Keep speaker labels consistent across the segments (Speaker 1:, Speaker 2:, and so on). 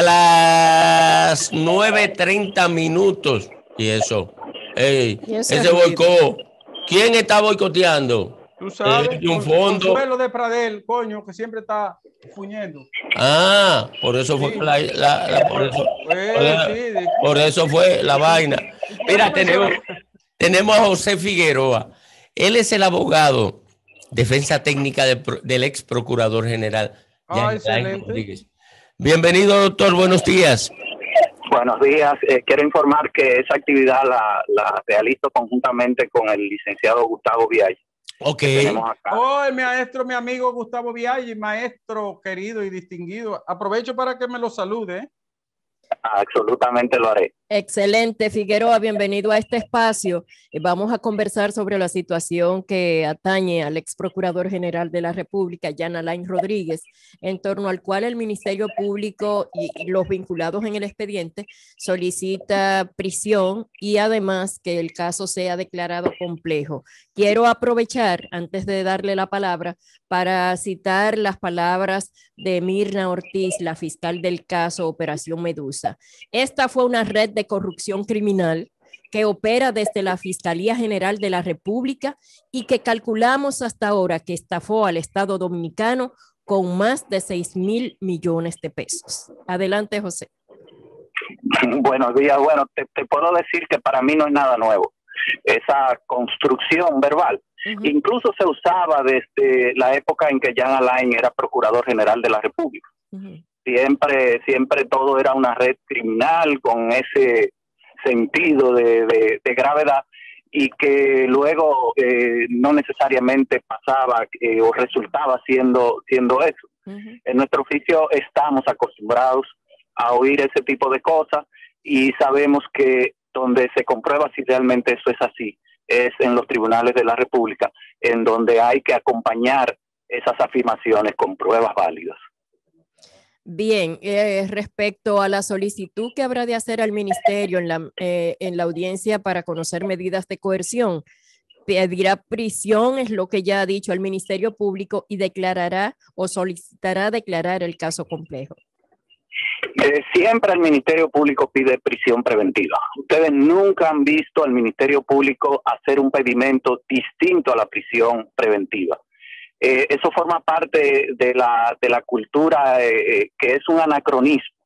Speaker 1: a las 9.30 minutos. Y eso. Ey, ese boicot. ¿Quién está boicoteando?
Speaker 2: Tú sabes,
Speaker 1: Eh, un fondo.
Speaker 2: Consuelo de Pradel, coño, que siempre está fuñendo.
Speaker 1: Ah, por eso fue
Speaker 2: Sí.
Speaker 1: la, la- la- por, eso,
Speaker 2: Eh,
Speaker 1: por la-
Speaker 2: sí, de-
Speaker 1: por eso fue la vaina. Mira, tenemos, tenemos a José Figueroa. Él es el abogado, defensa técnica de del ex procurador general.
Speaker 2: Ah, excelente.
Speaker 1: Rodríguez. Bienvenido, doctor. Buenos días.
Speaker 3: Buenos días. Eh, quiero informar que esa actividad la, la realizo conjuntamente con el licenciado Gustavo Viay.
Speaker 1: Ok.
Speaker 2: Oh, el maestro, mi amigo Gustavo Viaggi, maestro querido y distinguido. Aprovecho para que me lo salude. ¿eh?
Speaker 3: Absolutamente lo haré.
Speaker 4: Excelente, Figueroa, bienvenido a este espacio. Eh, Vamos a conversar sobre la situación que atañe al ex procurador general de la República, Jan Alain Rodríguez, en torno al cual el Ministerio Público y, los vinculados en el expediente solicita prisión y además que el caso sea declarado complejo. Quiero aprovechar, antes de darle la palabra, para citar las palabras de Mirna Ortiz, la fiscal del caso Operación Medusa. Esta fue una red de corrupción criminal que opera desde la Fiscalía General de la República y que calculamos hasta ahora que estafó al Estado Dominicano con más de 6 mil millones de pesos. Adelante, José.
Speaker 3: Buenos días. Bueno, te, te puedo decir que para mí no es nada nuevo. Esa construcción verbal. Incluso se usaba desde la época en que Jan Alain era procurador general de la República. Siempre, siempre todo era una red criminal con ese sentido de, de- de gravedad y que luego eh, no necesariamente pasaba eh, o resultaba siendo, siendo eso. En nuestro oficio estamos acostumbrados a oír ese tipo de cosas y sabemos que donde se comprueba si realmente eso es así es en los tribunales de la República, en donde hay que acompañar esas afirmaciones con pruebas válidas.
Speaker 4: Bien, eh, respecto a la solicitud que habrá de hacer al ministerio en la, eh, en la audiencia para conocer medidas de coerción, pedirá prisión, es lo que ya ha dicho el Ministerio Público, y declarará o solicitará declarar el caso complejo.
Speaker 3: Eh, siempre el Ministerio Público pide prisión preventiva. Ustedes nunca han visto al Ministerio Público hacer un pedimento distinto a la prisión preventiva. Eh, eso forma parte de la, de la cultura eh, eh, que es un anacronismo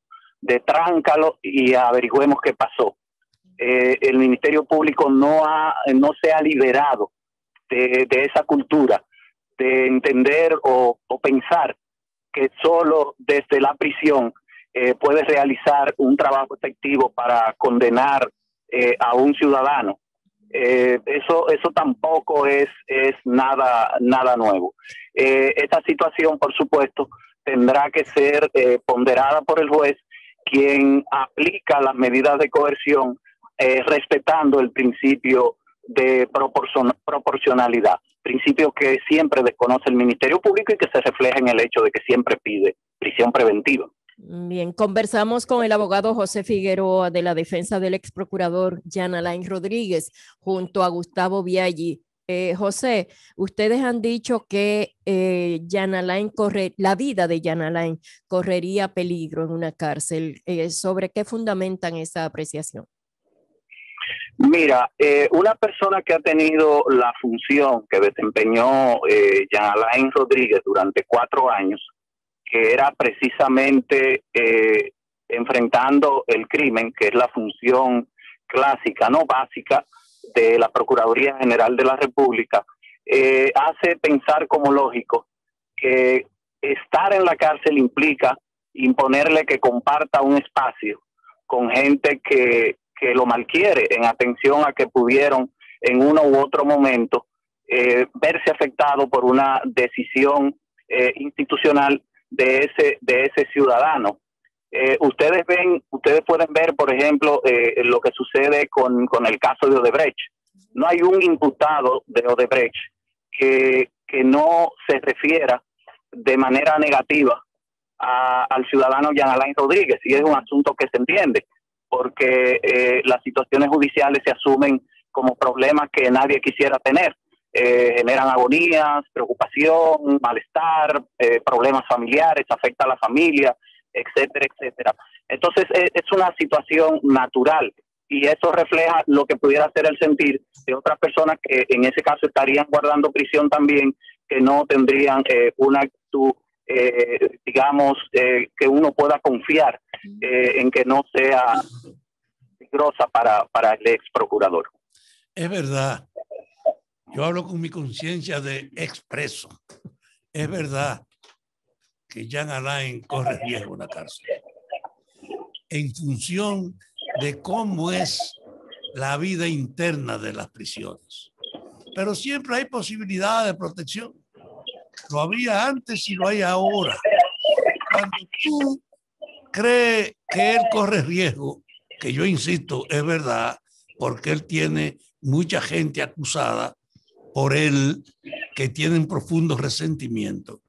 Speaker 3: de tráncalo y averigüemos qué pasó. El Ministerio Público no, ha, no se ha liberado de, esa cultura de entender o, o pensar que solo desde la prisión puede realizar un trabajo efectivo para condenar a un ciudadano. Eh, eso, eso tampoco es, es nada, nada nuevo. Eh, esta situación, por supuesto, tendrá que ser eh, ponderada por el juez, quien aplica las medidas de coerción eh, respetando el principio de proporcion- proporcionalidad, principio que siempre desconoce el Ministerio Público y que se refleja en el hecho de que siempre pide prisión preventiva.
Speaker 4: Bien, conversamos con el abogado José Figueroa de la defensa del ex procurador Jan Alain Rodríguez junto a Gustavo Viaggi. Eh, José, ustedes han dicho que eh, Jan corre, la vida de Jan Alain correría peligro en una cárcel. Eh, ¿Sobre qué fundamentan esa apreciación?
Speaker 3: Mira, eh, una persona que ha tenido la función que desempeñó eh, Jean Alain Rodríguez durante cuatro años, que era precisamente eh, enfrentando el crimen, que es la función clásica, no básica, de la Procuraduría General de la República, eh, hace pensar como lógico que estar en la cárcel implica imponerle que comparta un espacio con gente que, que lo malquiere en atención a que pudieron en uno u otro momento eh, verse afectado por una decisión institucional de ese, de ese ciudadano. Eh, ustedes ven, ustedes pueden ver, por ejemplo, eh, lo que sucede con, con el caso de Odebrecht. No hay un imputado de Odebrecht que, que no se refiera de manera negativa a- al ciudadano Jean Alain Rodríguez, y es un asunto que se entiende, porque eh, las situaciones judiciales se asumen como problemas que nadie quisiera tener. Eh, generan agonías, preocupación, malestar, eh, problemas familiares, afecta a la familia, etcétera, etcétera. Entonces es, es una situación natural y eso refleja lo que pudiera ser el sentir de otras personas que en ese caso estarían guardando prisión también, que no tendrían eh, una actitud, eh, digamos, eh, que uno pueda confiar eh, en que no sea peligrosa para, para el ex procurador.
Speaker 5: Es verdad. Yo hablo con mi conciencia de expreso. Es verdad que Jean Alain corre riesgo en la cárcel. En función de cómo es la vida interna de las prisiones. Pero siempre hay posibilidad de protección. Lo había antes y lo hay ahora. Cuando tú crees que él corre riesgo, que yo insisto, es verdad, porque él tiene mucha gente acusada por él que tienen profundo resentimiento.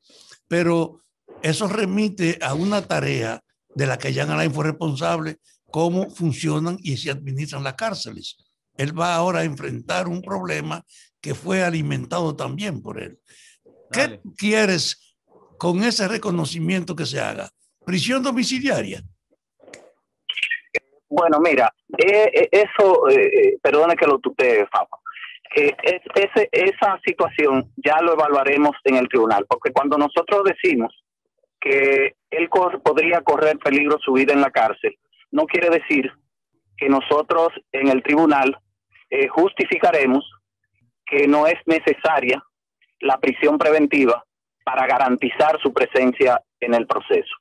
Speaker 5: Pero eso remite a una tarea de la que Jean Alain fue responsable, cómo funcionan y se administran las cárceles. Él va ahora a enfrentar un problema que fue alimentado también por él. ¿Qué quieres con ese reconocimiento que se haga? Prisión domiciliaria.
Speaker 3: Bueno, mira, eh, eh, eso, eh, perdone que lo tutee, Fapa. Eh, es- ese- esa situación ya lo evaluaremos en el tribunal, porque cuando nosotros decimos que él cor- podría correr peligro su vida en la cárcel, no quiere decir que nosotros en el tribunal eh, justificaremos que no es necesaria la prisión preventiva para garantizar su presencia en el proceso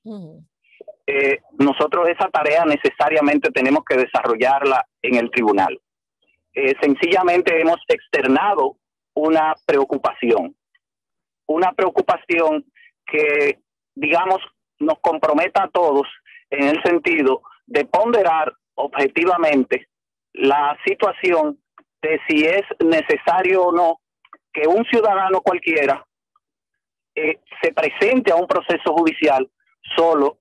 Speaker 3: eh, nosotros esa tarea necesariamente tenemos que desarrollarla en el tribunal. Eh, sencillamente hemos externado una preocupación, una preocupación que, digamos, nos comprometa a todos en el sentido de ponderar objetivamente la situación de si es necesario o no que un ciudadano cualquiera eh, se presente a un proceso judicial solo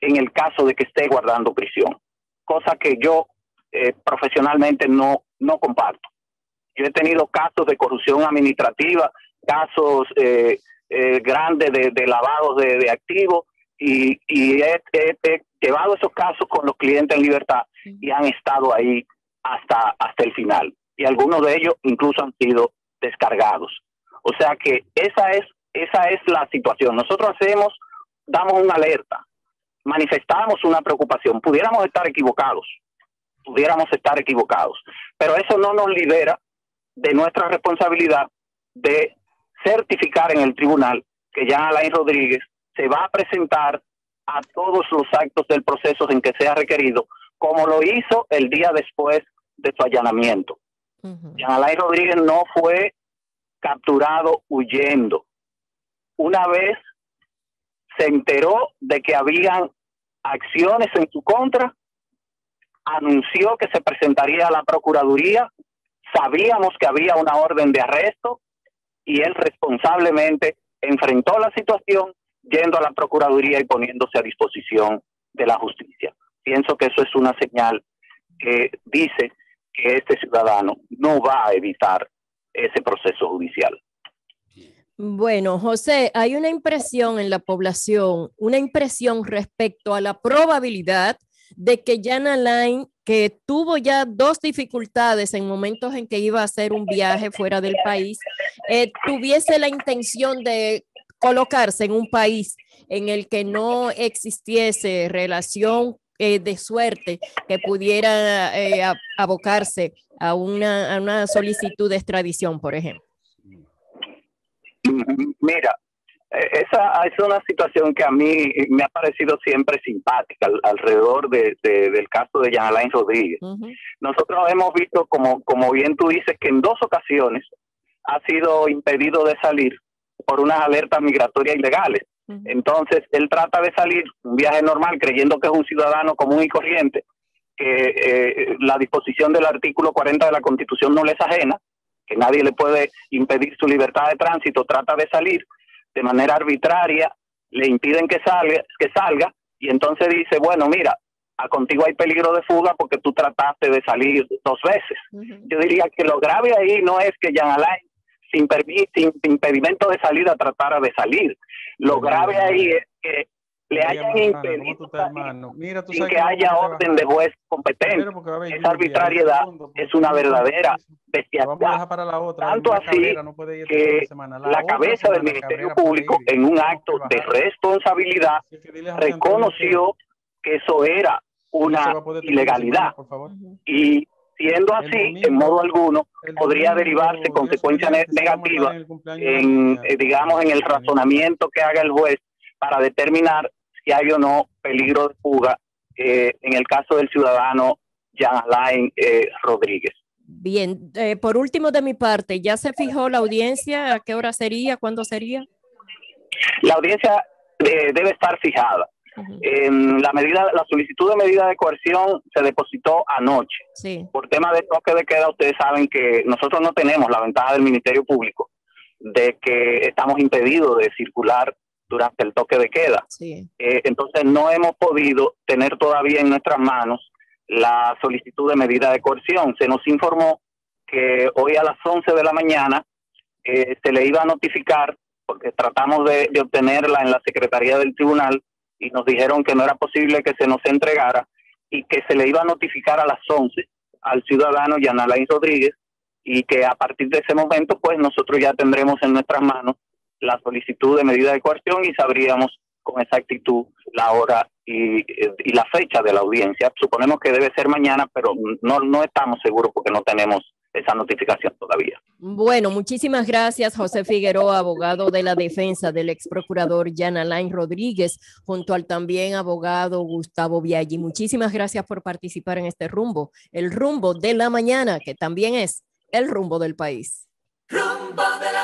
Speaker 3: en el caso de que esté guardando prisión, cosa que yo eh, profesionalmente no, no comparto. Yo he tenido casos de corrupción administrativa, casos eh, eh, grandes de, de lavados de, activos y, he- he llevado esos casos con los clientes en libertad y han estado ahí hasta, hasta el final. Y algunos de ellos incluso han sido descargados. O sea que esa es, esa es la situación. Nosotros hacemos, damos una alerta, manifestamos una preocupación. Pudiéramos estar equivocados, pudiéramos estar equivocados, pero eso no nos libera de nuestra responsabilidad de certificar en el tribunal que ya Alain Rodríguez se va a presentar a todos los actos del proceso en que sea requerido, como lo hizo el día después de su allanamiento.
Speaker 4: Ujú.
Speaker 3: Jean Alain Rodríguez no fue capturado huyendo. Una vez se enteró de que habían acciones en su contra, anunció que se presentaría a la Procuraduría, sabíamos que había una orden de arresto y él responsablemente enfrentó la situación yendo a la Procuraduría y poniéndose a disposición de la justicia. Pienso que eso es una señal que dice que este ciudadano no va a evitar ese proceso judicial.
Speaker 4: Bueno, José, hay una impresión en la población, una impresión respecto a la probabilidad de que Jan Alain, que tuvo ya dos dificultades en momentos en que iba a hacer un viaje fuera del país, eh, tuviese la intención de colocarse en un país en el que no existiese relación eh, de suerte que pudiera eh, abocarse a una, a una solicitud de extradición, por ejemplo.
Speaker 3: Mira, esa es una situación que a mí me ha parecido siempre simpática al- alrededor de, de- del caso de Jean Alain Rodríguez. Nosotros hemos visto, como, como bien tú dices, que en dos ocasiones ha sido impedido de salir por unas alertas migratorias ilegales. Entonces, él trata de salir un viaje normal creyendo que es un ciudadano común y corriente, que eh, la disposición del artículo 40 de la Constitución no le es ajena, que nadie le puede impedir su libertad de tránsito, trata de salir de manera arbitraria, le impiden que salga, que salga y entonces dice, bueno, mira, a contigo hay peligro de fuga porque tú trataste de salir dos veces. Yo diría que lo grave ahí no es que Jean Alain, sin, sin impedimento de salida, tratara de salir. Lo grave ahí es que le hayan impedido Mira, sin que haya orden de juez competente. Esa arbitrariedad es una verdadera bestialidad. Tanto así que la cabeza del Ministerio Público, en un acto de responsabilidad, reconoció que eso era una ilegalidad. Y siendo así, en modo alguno, podría derivarse consecuencias negativas en, eh, digamos, en el razonamiento que haga el juez para determinar si hay o no peligro de fuga eh, en el caso del ciudadano Jan Alain eh, Rodríguez.
Speaker 4: Bien, por último de mi parte, ¿ya se fijó la audiencia? ¿A qué hora sería? ¿Cuándo sería?
Speaker 3: La audiencia debe estar fijada la medida, la solicitud de medida de coerción se depositó anoche. Por tema de toque de queda, ustedes saben que nosotros no tenemos la ventaja del Ministerio Público de que estamos impedidos de circular durante el toque de queda. Eh, entonces no hemos podido tener todavía en nuestras manos la solicitud de medida de coerción. Se nos informó que hoy a las 11 de la mañana eh, se le iba a notificar, porque tratamos de obtenerla en la Secretaría del Tribunal, y nos dijeron que no era posible que se nos entregara y que se le iba a notificar a las 11 al ciudadano Yanalain Rodríguez y que a partir de ese momento pues nosotros ya tendremos en nuestras manos la solicitud de medida de coerción y sabríamos con exactitud la hora y, y, la fecha de la audiencia. Suponemos que debe ser mañana, pero no, no estamos seguros porque no tenemos esa notificación todavía.
Speaker 4: Bueno, muchísimas gracias, José Figueroa, abogado de la defensa del ex procurador Jan Alain Rodríguez, junto al también abogado Gustavo Viaggi. Muchísimas gracias por participar en este rumbo, el rumbo de la mañana, que también es el rumbo del país. Rumbo de la